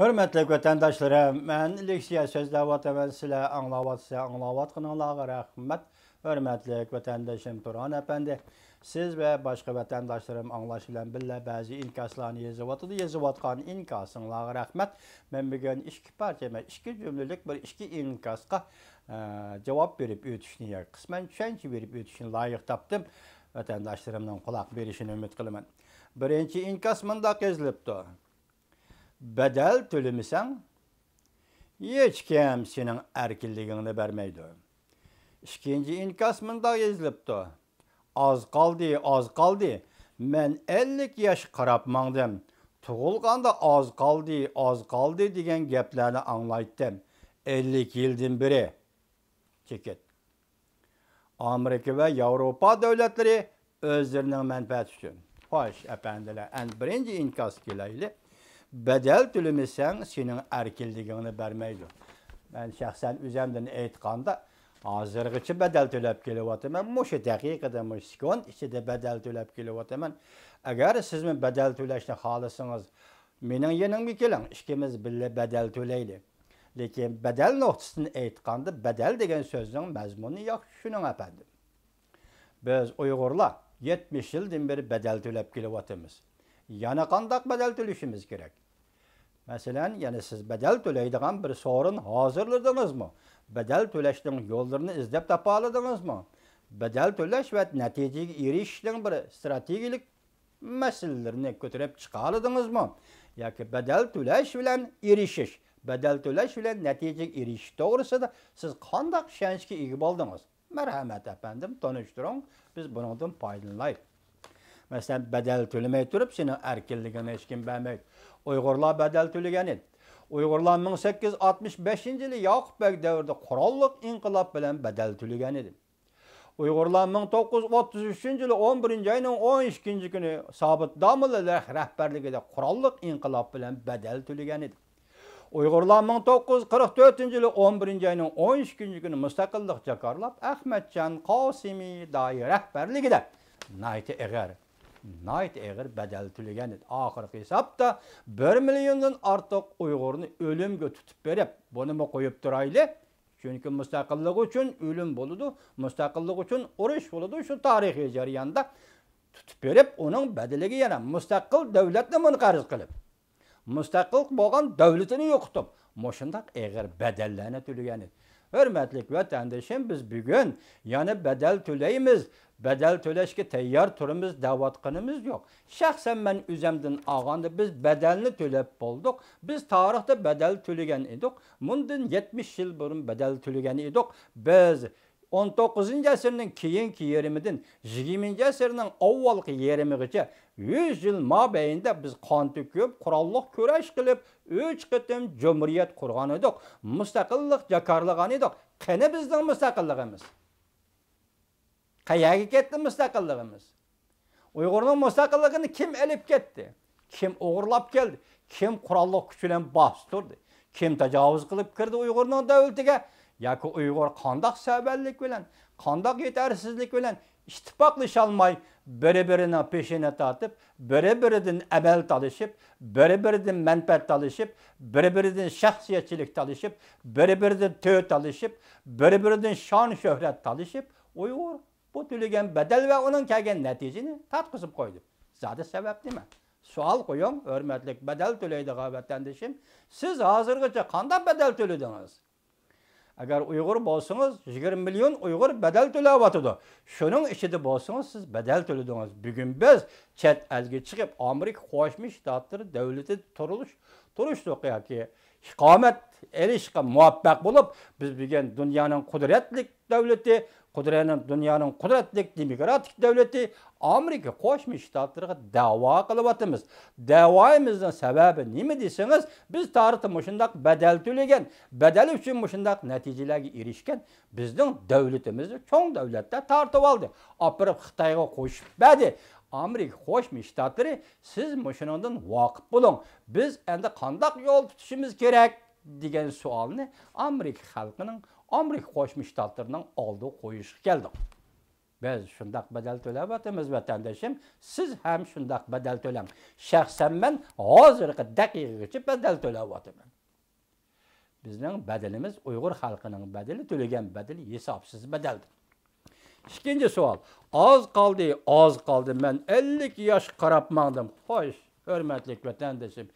Hörmətli vətəndaşlarım, mən leksiya sözləvətəmən sizə anlavatsa, anlavatqınıqlara rəhmət. Hörmətli vətəndaşım Turan əpəndi, siz və başqa vətəndaşlarım anlaş bilən billə bəzi inkaslarını yazıvatıdı. Yazıvatqan inkasınlara rəhmət. Mən bugün iki parçama, iki cümləlik bir iki inkasqa cavab verib ötüşünü, qismən şənki verib ötüşünü layiq tapdım. Vətəndaşlarımdan qulaq verişini ümid qılımın. Birinci inkas mındaq bədəl tölümüsən, heç kim sənin ərkilliyini verməydi. İkinci inkas mında yazılıbdı. Az qaldı, az qaldı. Mən 50 yaş qarab mağdım. Tuğulğanda az qaldı, az qaldı deyən gəpləri anlaydım. 50 ildən biri. Çəkət. Amerika və Avropa dövlətləri özlərinin mənfəəti üçün. Xoş, əpəndilər, ən birinci inkas gələyli bədəl dilimisən sənin ərkildigini bərməkdir. Mən şəxsən üzəmdən eytqanda Hazırgıçı bədəl tələb kilovatı mən moşə dəqiqədə moş sekund içində bədəl tələb kilovatı mən. Əgər siz mən bədəl tələşni xalısınız, mənim yanımga gəlin, ikimiz birlə bədəl tələyli. Lakin bədəl nöqtəsini aytqanda bədəl degan sözün məzmununu yaxşı düşünün əfəndim. Biz Uyğurlar 70 ildən beri bədəl tələb kilovatımız. отырмыз yana qandaq бәдәл төлешіміз керек Мәселен, яны сіз бәдәл төлейдіған бір сорын hazırladыңызмы? Бәдәл төләштің yollarını izlep tapaladыңызмы? Бәдәл төләш вә нәтижеге erişişдің бір стратегиялық мәселелеріне көтеріп çıqaladыңызмы? Яки бәдәл төләш білән erişiş, бәдәл төләш білән нәтижеге erişiş doğrusu da siz qandaq şәншке ие болдыңыз? Mərhəmət əfəndim, tanışdırın, biz bunundan faydalanayıq. Məsələn, bədəl tölmək durub senin ərkilligini heç kim bilmək. Uyğurlar bədəl tölgən idi. Uyğurlar 1865-ci il Yaqub bəy dövrdə qurallıq inqilab bilan bədəl tölgən idi. Uyğurlar 1933-cü il 11-ci ayının 12-ci günü Sabit Damıllıq rəhbərliyi ilə qurallıq inqilab bilan bədəl tölgən idi. Uyğurlar 1944-cü il 11-ci ayının 12-ci günü müstəqillik cəkarlab Əhmədcan Qasimi dair rəhbərliyi ilə Nayiti Əğər nayt эгер bedel tülügen еді. Ahir хисапта 1 milyondan artıq Uyğurunu өлімге тұтып berip, bunu mu koyup duraylı? Çünkü müstakillik için ölüm boludu, müstakillik için oruç boludu. Şu tarihi jarayanda tutup berip, onun bedeligi yana müstakil devletni munqariz qilib, müstakil bo'lgan davlatini yo'qitib, moshundaq eg'ir bedellerine tülügen edi. Hürmetlik vatandaşım biz bugün yani bedel tüleyimiz, Bedel töleşki teyyar turumuz davatqınımız yok. Şahsen ben üzemdin ağandı biz bedelini to'lab bulduk. Biz tarihte bedel to'lagan edik. Bundan 70 yıl burun bedel to'lagan edik. Biz 19 әсірінің кейінгі еріміден 20 ауалық ерімі ерімігіше 100 жыл ма мабейінде біз қан түкіп, құраллық көрәш кіліп, өз қытым жөміриет құрған едік мұстақылық жақарлыған едік қане біздің мұстақылығымыз? қаяғы кетті мұстақылығымыз? ұйғырның мұстақылығыны кім әліп кетті кім оғырлап келді кім құраллық күшілен басып тұрды кім тәжауыз қылып кірді ұйғырның дәуілтіге yoki uyg'ur qandoq saballik bilan qandoq yetarsizlik bilan ittifoqlasholmay biri birini peshini tortib biri biridan amal talishib biri biridan manfaat talishib biri biridan shaxsiyatchilik talishib biri biridan to'y talishib biri biridan shon shuhrat talishib uyg'ur bu to'lagan badal va uning kelgan natijani tatqizib qo'ydi zodi sabab nima savol qo'ying hurmatli badal to'laydigan vatandoshim siz hozirgacha qanday badal to'ladingiz agar uyg'ur bo'lsangiz yigirma million uyg'ur badal to'layotidi shuning ichida bo'lsangiz siz badal to'ladingiz. Bugun biz chet elga chiqib amerika qo'shma shtatlari davlati turilish turishdiq yoki iqomat erishishga muvaffaq bo'lib biz bugun dunyoning qudratli davlati Kudrenin dunyoning qudratli demokratik davlati Amerika Qo'shma Shtatlariga da'vo qilyapmiz. Da'voimizning sababi nima desangiz, biz tarixda mushundaq badal to'lagan, badal uchun mushundaq natijalarga erishgan bizning davlatimizni cho'ng davlatda tortib oldi. Opirib Xitoyga qo'shib berdi. Amerika Qo'shma Shtatlari siz mushundan voqif bo'ling. Biz endi qanday yo'l tutishimiz kerak degan savolni Amerika xalqining Amerika Qo'shma Shtatlarining oldi qo'yishga keldik. biz shundoq badal to'layapmiz vatandoshim siz ham shundoq badal to'lang shaxsan man hozirgi daqiqagacha badal to'layapman bizning badalimiz uyg'ur xalqining badali to'lagan badal hisobsiz badaldir ikkinchi savol oz qoldi oz qoldi man ellik yosh qarab mangdim xo'sh hurmatli vatandoshim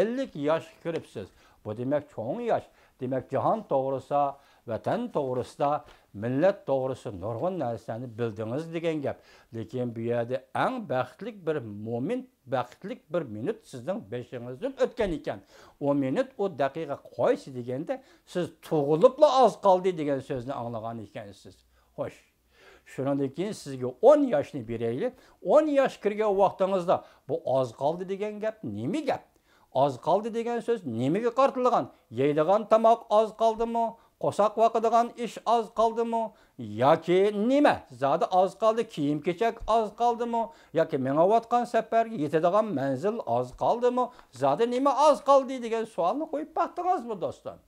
ellik yosh kiribsiz bu demak cho'ng yosh demak jahon to'g'risida vatan to'g'risida millat to'g'risi nurg'un narsani bildingiz degan gap. Lekin bu yerda eng baxtli bir mo'min baxtli bir minut sizning beshingizdan o'tgan ekan. U minut u daqiqa qaysi deganda siz tug'ilibla oz qoldi degan so'zni anglagan ekansiz. Xo'sh. Shundan keyin sizga o'n yoshni beraylik. o'n yosh kirgan vaqtingizda bu oz qoldi degan gap nima gap oz qoldi degan so'z nimaga qartilgan? Yeydigan tomoq oz qoldimi? қосақ вақыдыған іш аз қалды му? яки неме зады аз қалды киім кечек аз қалды мұ яки меңаватқан сәппәр етедіған мәнзіл аз қалды му? зады неме аз қалды деген суалыны қойып бақтыңыз бұл достан.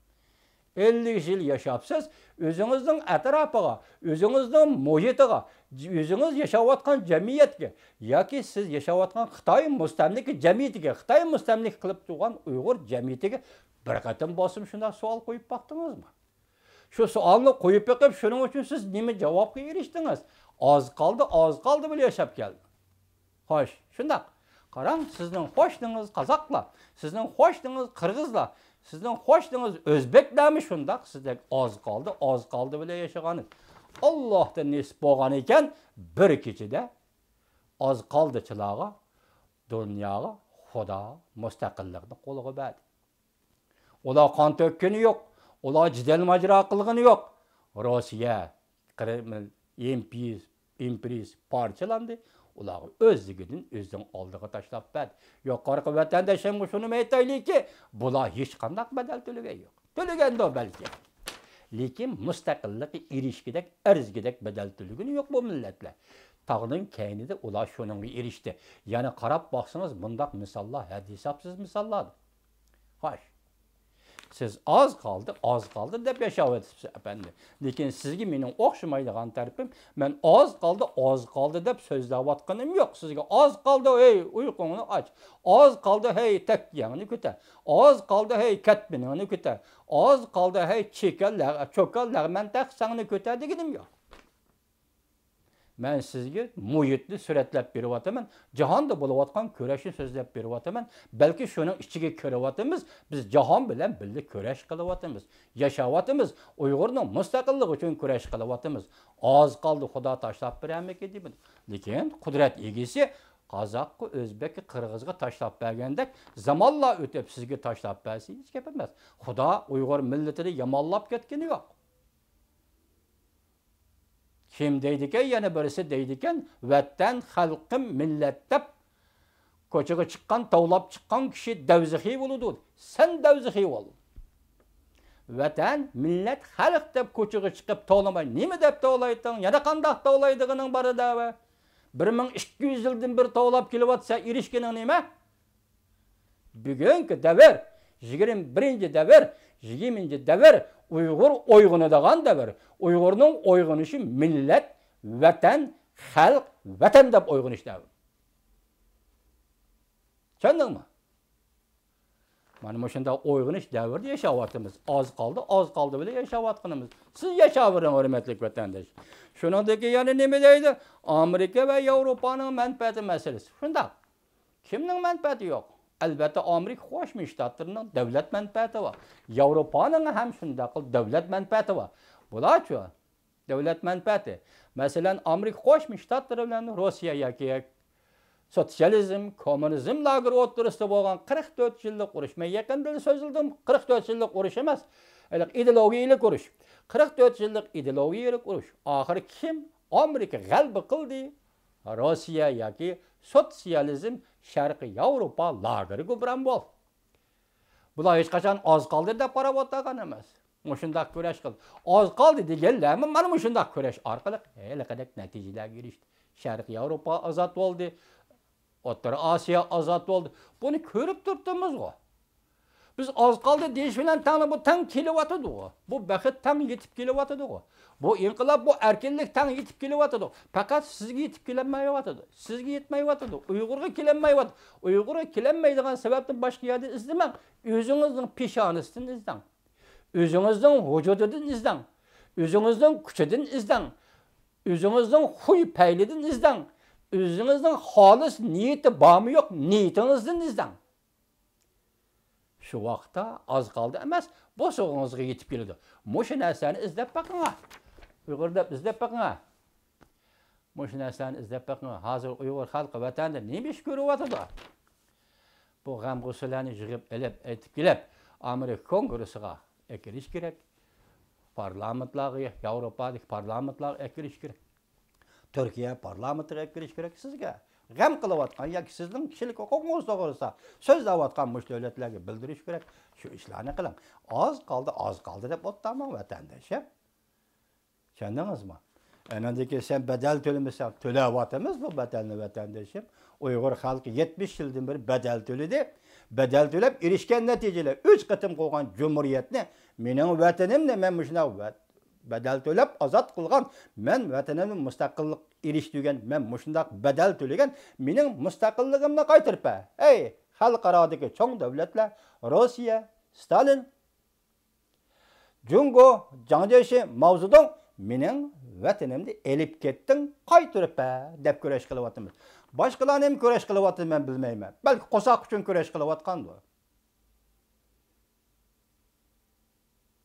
50 жыл яшапсыз өзіңіздің әтірапыға, өзіңіздің мұхитыға өзіңіз жашаватқан жәмиетке яки сіз жашаватқан қытай мұстәмлікі жәмиетіге қытай мұстәмлік қылып туған ұйғыр жәмиетіге бір қатын басым шында суал қойып бақтыңыз ба shu savolni qo'yib beqib shuning uchun siz nima javobga erishdingiz? Oz qoldi oz qoldi deb yashab keldi. Xo'sh shundoq. Qarang sizning qo'shningiz qozoqlar sizning qo'shningiz qirg'izlar sizning qo'shningiz o'zbeklarmi? Shundoq sizdek oz qoldi oz qoldi bilan yashagan ollohdan nesib bo'lgan ekan bir kechada oz qoldi chilog'i dunyoga xudo mustaqillikni qo'lga berdi. Ular qon to'kkani yo'q ular jidal majro qilgani yo'q. Rossiya impiz impriz parchalandi. Ularni o'zligidan o'zidan oldiga tashlab berdi yuqorqi vatandoshimga shuni aytaylikki bular hech qanday badal to'lagan yo'q. To'laganda balki. Lekin mustaqillikqa erishgidek arzgidek badal to'lagani yo'q bu millatlar. Tog'ning kaynida ular shunga erishdi. Yana qarab boqsangiz bundoq misollar had hisobsiz misollardir xo'sh. Siz oz qoldi oz qoldi deb yashayapsiz efendim lekin sizga mening o'xshamaydigan tarafim men oz qoldi oz qoldi deb so'zlayotganim yo'q. Sizga oz qoldi ey uyqungni och. Oz qoldi hey takkiyangni ko'tar oz qoldi hey katbiningni ko'tar oz qoldi hey chekal cho'kal lag'man taqsangni ko'tar deganim yo'q. Мен sizga muhitni suratlab beryapman jahonda bo'layotgan kurashni so'zlab beryapman balki shuning ichiga kiryapmiz biz jahon bilan birga kurash qilyapmiz yashayapmiz uyg'urning mustaqilligi uchun kurash qilyapmiz oz qoldi xudo tashlab beramikin deyman lekin qudrat egasi qozoqqa o'zbekka qirg'izga tashlab bergandek zamonlar o'tib sizga tashlab bersa hech gap emas xudo uyg'ur millatini yomonlab ketgani yo'q kim deydi ekan yana birisi deydi ekan vattan xalqim millat deb ko'chaga chiqqan tovlab chiqqan kishi davzixiy bo'ludi sen davzixiy bo'l vatan millat xalq deb ko'chaga chiqib tovlamay nima deb tovlayding yana qandoq tovlaydigining bor edi bir ming ikki yuz yildan bir tovlab kelyapsa erishganing nima bugungi davr yigirma birinchi davr yigirmanchi davr uyg'ur uyg'onadigan davr uyg'urning o'yg'inishi millat vatan xalq vatan deb uyg'onish davri tushundingmi mana o'shanda o'yg'inish davrida yashayapmiz oz qoldi oz qoldi bilan yashayotganimiz siz yashayvering hurmatli vatandosh shundan yana nima deydi amerika va yevropaning manfaati masalasi shundoq kimning manfaati yo'q albatta amerika qo'shma shtatlarining davlat manfaati bor. Yevropaning ham shundoq davlat manfaati bor. Bularchi davlat manfaati. Masalan amerika qo'shma shtatlari bilan rossiya yoki sotsializm kommunizm lageri o'rtasida bo'lgan qirq to'rt yillik urush man yaqinda so'zildim qirq to'rt yillik urush emas ideologiyalik urush. qirq to'rt yillik ideologiyalik urush. Oxiri kim amerika g'alba qildi? Rossiya yoki sosializm Sharqiy Yevropa lageri Gubrambol. Bular heç qaçan az qaldı da paravot dağan emas. Oşundaq görəş qıldı. Az qaldı deyirlər, mənim oşundaq görəş arqalıq elə qədər nəticələr girişdi. Şərqi Avropa azad oldu. Otur Asiya azad oldu. Bunu görüb durduğumuz o. Biz oz qoldi deyish bilan tane bu tang kelyotidi. Bu baxt tang yetib kelyotidi. Bu inqilob bu erkinlik tang yetib kelyotidi faqat sizga yetib kelenmeýärdi. sizga yetmeýärdi. Uygurga kelenmeýärdi. Uygurga kelenmeýdigan sababni boshqa yerda izlamang o'zingizning peshonasidan izlang o'zingizning vujudidan izlang o'zingizning kuchidan izlang o'zingizning huy paylidan izlang o'zingizning xolis niyati bormi yo'q niyatingizdan izlang shu vaqtda oz qoldi emas bo'shug'ingizga yetib keladi mushu narsani izlab boqing uyg'ur deb izlab boqing mushu narsani izlab boqing hozir uyg'ur xalqi vatanda nima ish ko'ryotidi bu g'am g'usalarni yig'ib ilib aytib kelib amerika kongressiga ekilish kerak parlamentlarga yevropadagi parlamentlarga ekilish kerak turkiya parlamentiga ekilish kerak sizga g'am qilayotgan yoki sizning kishilik huquqingiz to'g'risida so'zlayotgan mush davlatlarga bildirish kerak. Shu ishlarni qiling. Oz qoldi oz qoldi deb o'tdaman vatandoshim tushundingizmi? Anandiki sen badal to'lamasang to'layapmiz bu badalni vatandoshim uyg'ur xalqi yetmish yildan beri badal to'ladi. Badal to'lab erishgan natijalar. Uch qatim qo'ygan jumuriyatni mening vatanimni man shunaqa бәдәл төлеп азат кылган. Мен ватанымны мустақиллык ириш дигән, мен мошындак бәдәл төләгән, минең мустақиллыгымны кайтырпа. Эй, халыкарадагы чоң дәүләтләр, Россия, Сталин, Джунго, Жаңдеши, Маузудон менің вәтінімді әліп кеттің қайтырып ә, деп көреш қылып атымыз. Башқаларын ем көреш қылып атымын мен білмеймін. Бәлкі қосақ үшін көреш қылып атқан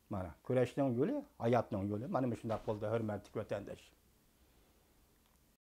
mana kurashning yo'li hayotning yo'li. Mana shunday bo'ldi hurmatli vatandosh.